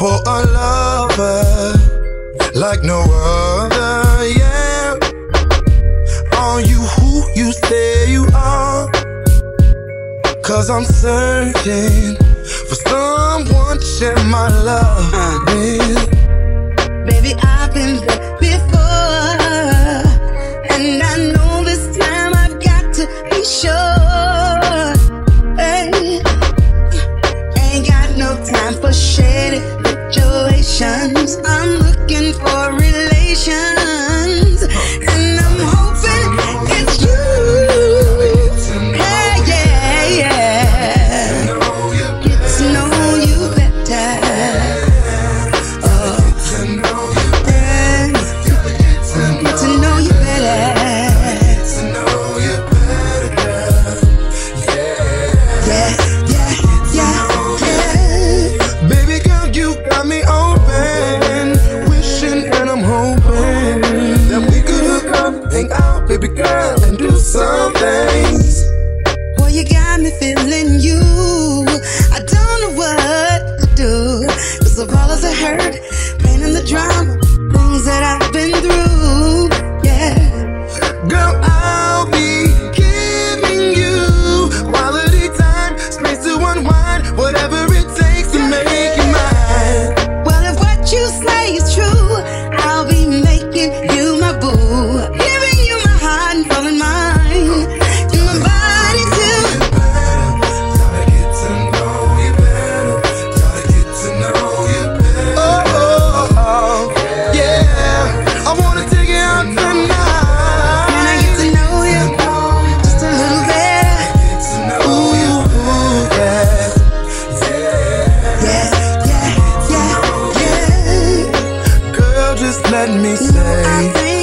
for a lover like no other, yeah. Are you who you say you are? Cause I'm searching for someone to share my love. emotions. I'm looking for relations. baby girl, can do something. day.